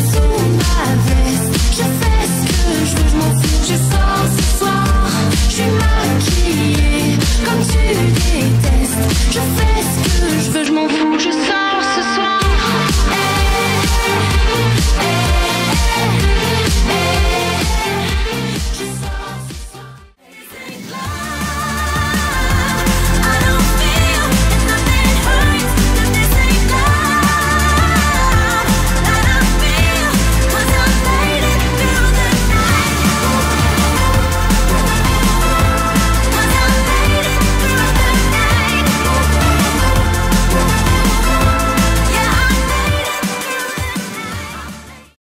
soul.